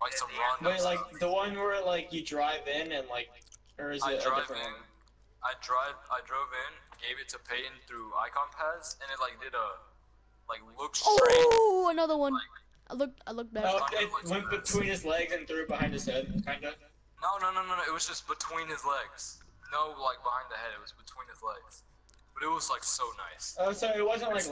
like some random. Wait, like the one where like you drive in and like, or is I it a drive different in. one? I drive. I drove in, gave it to Payton through icon pads, and it like did a like look straight. Oh, another one. I looked. I looked back. Oh, it went between his legs and threw it behind his head, kinda. No, no, no, no, no. It was just between his legs. No, like behind the head. It was between his legs. But it was like so nice. Oh, so it wasn't like